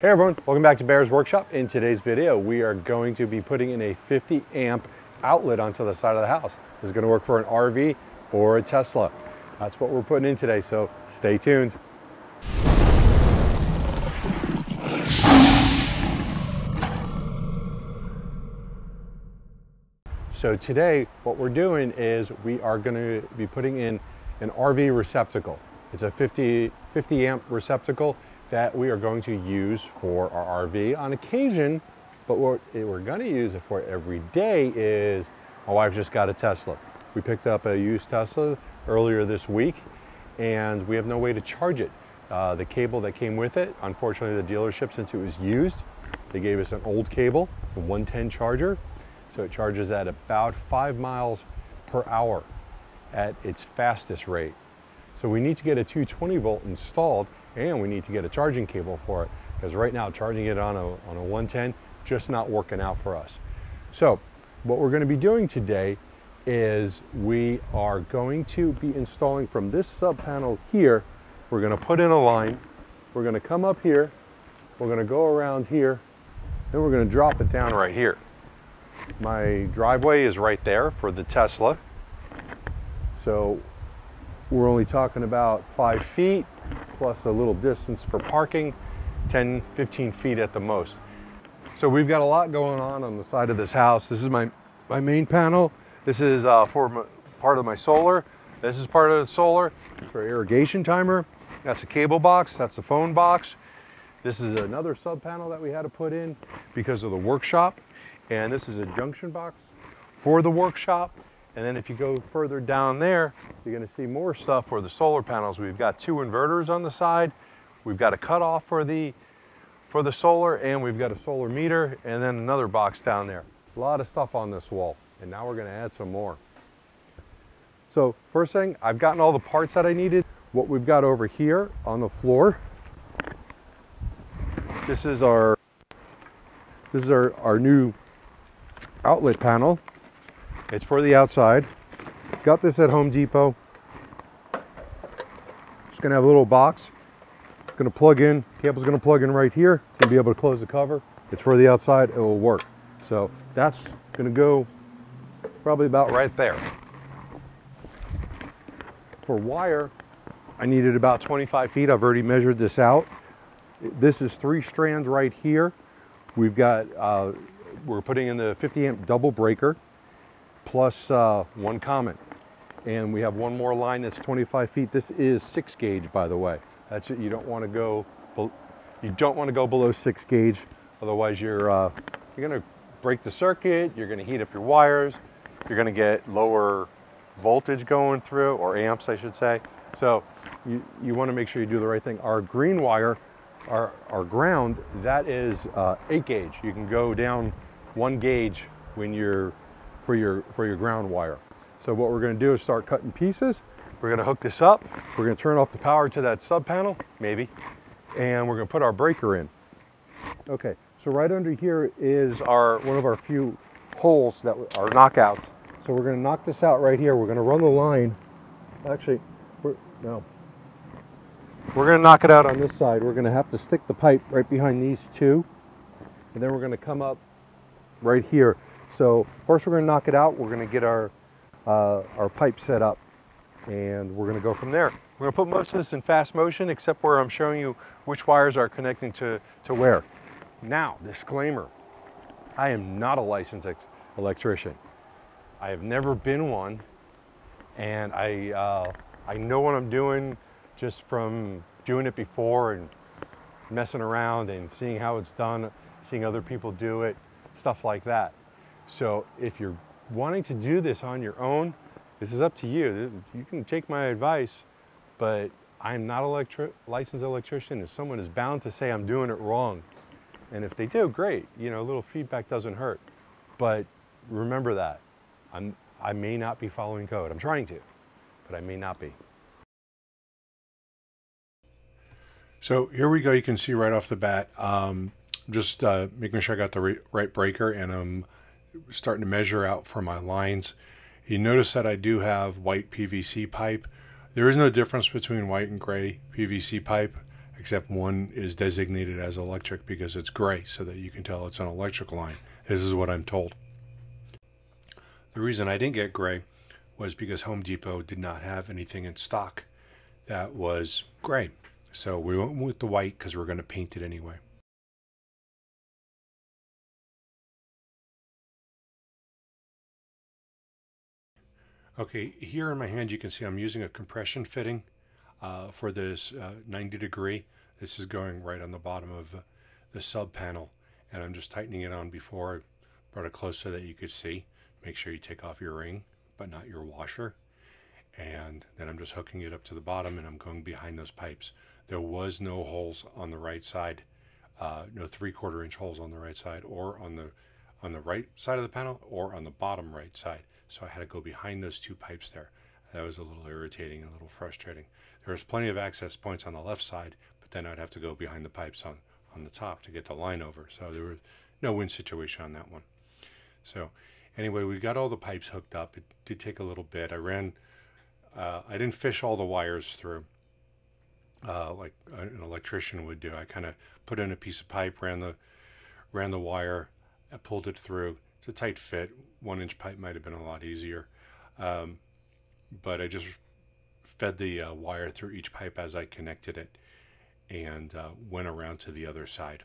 Hey everyone, welcome back to Bear's Workshop. In today's video, we are going to be putting in a 50 amp outlet onto the side of the house. This is gonna work for an RV or a Tesla. That's what we're putting in today, so stay tuned. So today, what we're doing is we are gonna be putting in an RV receptacle. It's a 50, 50 amp receptacle that we are going to use for our RV on occasion, but what we're going to use it for every day is my wife just got a Tesla. We picked up a used Tesla earlier this week and we have no way to charge it. Uh, the cable that came with it, unfortunately the dealership, since it was used, they gave us an old cable, a 110 charger. So it charges at about five miles per hour at its fastest rate. So we need to get a 220 volt installed and we need to get a charging cable for it because right now charging it on a, on a 110 just not working out for us. So what we're going to be doing today is we are going to be installing from this sub panel here we're going to put in a line we're going to come up here we're going to go around here then we're going to drop it down right here my driveway is right there for the Tesla so we're only talking about five feet plus a little distance for parking, 10, 15 feet at the most. So we've got a lot going on on the side of this house. This is my, my main panel. This is uh, for my, part of my solar. This is part of the solar for irrigation timer. That's a cable box, that's the phone box. This is another sub panel that we had to put in because of the workshop. And this is a junction box for the workshop. And then if you go further down there, you're gonna see more stuff for the solar panels. We've got two inverters on the side. We've got a cutoff for the, for the solar and we've got a solar meter and then another box down there. A lot of stuff on this wall. And now we're gonna add some more. So first thing, I've gotten all the parts that I needed. What we've got over here on the floor, this is our, this is our, our new outlet panel it's for the outside. Got this at Home Depot. Just gonna have a little box. It's gonna plug in, cable's gonna plug in right here. Gonna be able to close the cover. It's for the outside, it will work. So that's gonna go probably about right there. For wire, I needed about 25 feet. I've already measured this out. This is three strands right here. We've got, uh, we're putting in the 50 amp double breaker plus uh, one common. And we have one more line that's 25 feet. This is six gauge, by the way. That's it. You don't want to go, you don't want to go below six gauge. Otherwise you're, uh, you're going to break the circuit. You're going to heat up your wires. You're going to get lower voltage going through or amps, I should say. So you, you want to make sure you do the right thing. Our green wire, our, our ground, that is uh, eight gauge. You can go down one gauge when you're for your, for your ground wire. So what we're gonna do is start cutting pieces. We're gonna hook this up. We're gonna turn off the power to that sub panel, maybe, and we're gonna put our breaker in. Okay, so right under here is our one of our few holes that are knockouts. So we're gonna knock this out right here. We're gonna run the line. Actually, we're, no. We're gonna knock it out on this side. We're gonna have to stick the pipe right behind these two. And then we're gonna come up right here. So first we're going to knock it out. We're going to get our, uh, our pipe set up and we're going to go from there. We're going to put most of this in fast motion except where I'm showing you which wires are connecting to, to where. Now, disclaimer, I am not a licensed electrician. I have never been one and I, uh, I know what I'm doing just from doing it before and messing around and seeing how it's done, seeing other people do it, stuff like that. So if you're wanting to do this on your own, this is up to you. You can take my advice, but I'm not a electri licensed electrician and someone is bound to say I'm doing it wrong. And if they do, great. You know, a little feedback doesn't hurt. But remember that. I'm, I may not be following code. I'm trying to, but I may not be. So here we go. You can see right off the bat, um, just uh, making sure I got the right breaker and I'm starting to measure out for my lines. You notice that I do have white PVC pipe. There is no difference between white and gray PVC pipe except one is designated as electric because it's gray so that you can tell it's an electric line. This is what I'm told. The reason I didn't get gray was because Home Depot did not have anything in stock that was gray. So we went with the white because we're going to paint it anyway. Okay, here in my hand you can see I'm using a compression fitting uh, for this uh, 90 degree. This is going right on the bottom of uh, the sub panel and I'm just tightening it on before I brought it close so that you could see. Make sure you take off your ring but not your washer and then I'm just hooking it up to the bottom and I'm going behind those pipes. There was no holes on the right side, uh, no three quarter inch holes on the right side or on the on the right side of the panel or on the bottom right side. So I had to go behind those two pipes there. That was a little irritating, a little frustrating. There was plenty of access points on the left side, but then I'd have to go behind the pipes on, on the top to get the line over. So there was no win situation on that one. So anyway, we got all the pipes hooked up. It did take a little bit. I ran, uh, I didn't fish all the wires through uh, like an electrician would do. I kind of put in a piece of pipe, ran the, ran the wire, I pulled it through. It's a tight fit. One inch pipe might have been a lot easier. Um, but I just fed the uh, wire through each pipe as I connected it and uh, went around to the other side.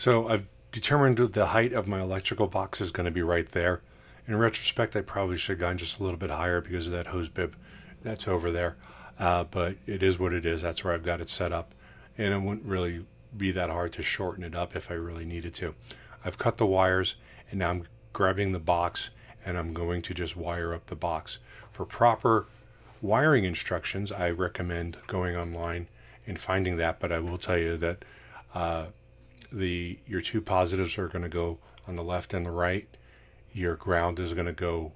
So I've determined the height of my electrical box is going to be right there. In retrospect, I probably should have gone just a little bit higher because of that hose bib that's over there. Uh, but it is what it is. That's where I've got it set up. And it wouldn't really be that hard to shorten it up if I really needed to. I've cut the wires and now I'm grabbing the box and I'm going to just wire up the box. For proper wiring instructions, I recommend going online and finding that, but I will tell you that uh, the your two positives are going to go on the left and the right. Your ground is going to go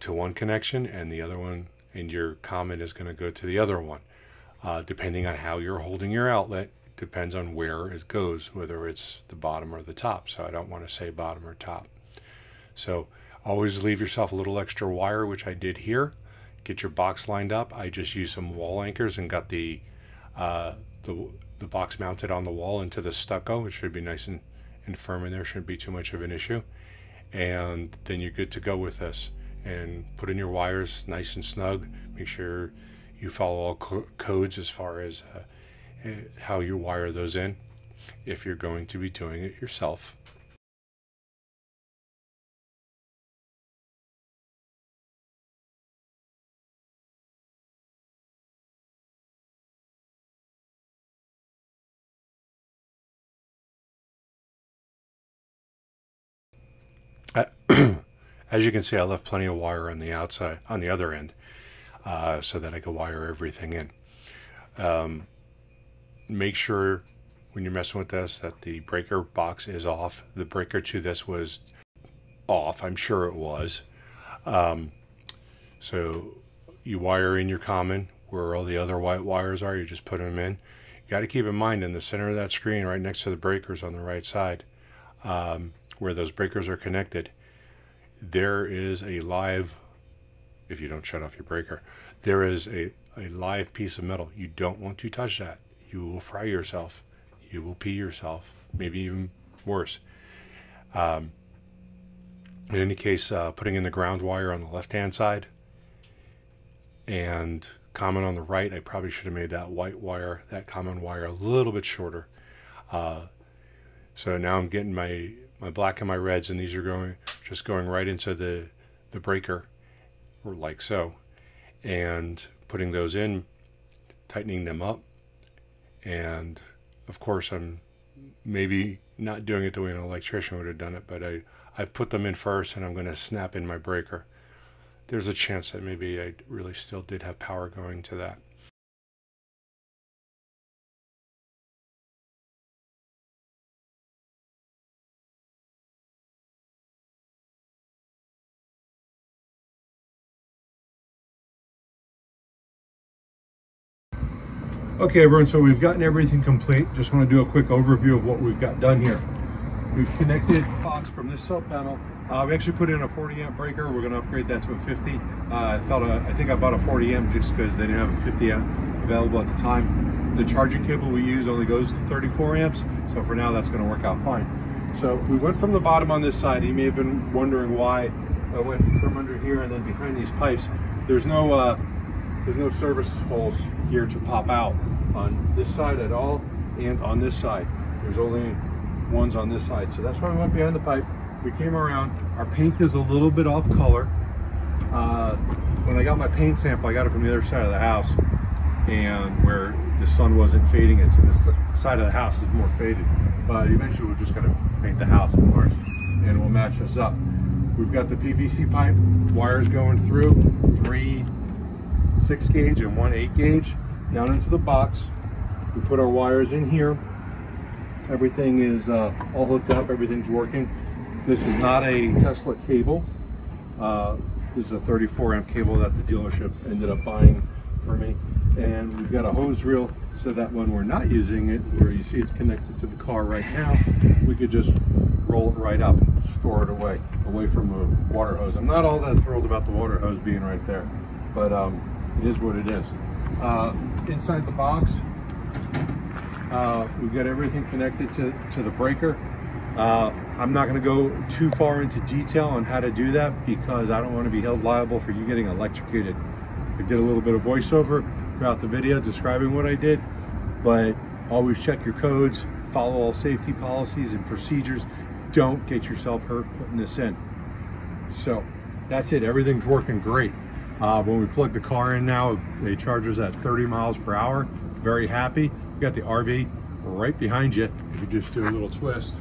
to one connection, and the other one, and your common is going to go to the other one. Uh, depending on how you're holding your outlet, depends on where it goes, whether it's the bottom or the top. So I don't want to say bottom or top. So always leave yourself a little extra wire, which I did here. Get your box lined up. I just used some wall anchors and got the uh, the the box mounted on the wall into the stucco. It should be nice and, and firm in there. Shouldn't be too much of an issue. And then you're good to go with this. And put in your wires nice and snug. Make sure you follow all co codes as far as uh, eh, how you wire those in if you're going to be doing it yourself. As you can see, I left plenty of wire on the outside, on the other end, uh, so that I could wire everything in. Um, make sure when you're messing with this that the breaker box is off. The breaker to this was off. I'm sure it was. Um, so you wire in your common where all the other white wires are. You just put them in. You got to keep in mind in the center of that screen, right next to the breakers on the right side, um, where those breakers are connected, there is a live, if you don't shut off your breaker, there is a, a live piece of metal. You don't want to touch that. You will fry yourself. You will pee yourself, maybe even worse. Um, in any case, uh, putting in the ground wire on the left hand side and common on the right, I probably should have made that white wire, that common wire, a little bit shorter. Uh, so now I'm getting my my black and my reds, and these are going just going right into the the breaker, or like so, and putting those in, tightening them up, And of course, I'm maybe not doing it the way an electrician would have done it, but I, I've put them in first and I'm going to snap in my breaker. There's a chance that maybe I really still did have power going to that. Okay everyone, so we've gotten everything complete. Just want to do a quick overview of what we've got done here. We've connected box from this sub panel. Uh, we actually put in a 40 amp breaker. We're going to upgrade that to a 50. Uh, I thought a, I think I bought a 40 amp just because they didn't have a 50 amp available at the time. The charging cable we use only goes to 34 amps, so for now that's going to work out fine. So we went from the bottom on this side. You may have been wondering why I went from under here and then behind these pipes. There's no uh, there's no service holes here to pop out on this side at all and on this side. There's only ones on this side. So that's why we went behind the pipe. We came around. Our paint is a little bit off color. Uh, when I got my paint sample, I got it from the other side of the house and where the sun wasn't fading it. So this side of the house is more faded. But eventually we're just gonna paint the house, of course, and we'll match this up. We've got the PVC pipe, wires going through, three six gauge and one eight gauge down into the box. We put our wires in here. Everything is uh, all hooked up, everything's working. This is not a Tesla cable. Uh, this is a 34 amp cable that the dealership ended up buying for me. And we've got a hose reel so that when we're not using it, where you see it's connected to the car right now, we could just roll it right up, store it away, away from the water hose. I'm not all that thrilled about the water hose being right there, but um, it is what it is. Uh, inside the box, uh, we've got everything connected to, to the breaker. Uh, I'm not going to go too far into detail on how to do that because I don't want to be held liable for you getting electrocuted. I did a little bit of voiceover throughout the video describing what I did, but always check your codes, follow all safety policies and procedures. Don't get yourself hurt putting this in. So that's it. Everything's working great. Uh, when we plug the car in now, it charges at 30 miles per hour. Very happy. We got the RV right behind you. If you just do a little twist,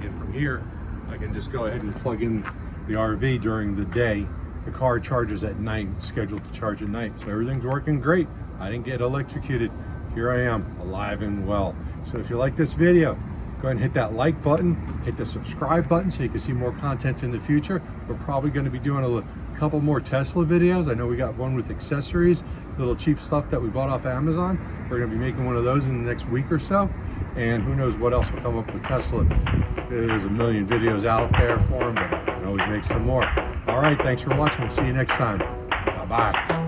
and from here, I can just go ahead and plug in the RV during the day. The car charges at night, scheduled to charge at night. So everything's working great. I didn't get electrocuted. Here I am, alive and well. So if you like this video, go ahead and hit that like button, hit the subscribe button so you can see more content in the future. We're probably going to be doing a couple more Tesla videos. I know we got one with accessories, little cheap stuff that we bought off Amazon. We're going to be making one of those in the next week or so. And who knows what else will come up with Tesla. There's a million videos out there for them, but I can always make some more. All right, thanks for watching. We'll see you next time. Bye-bye.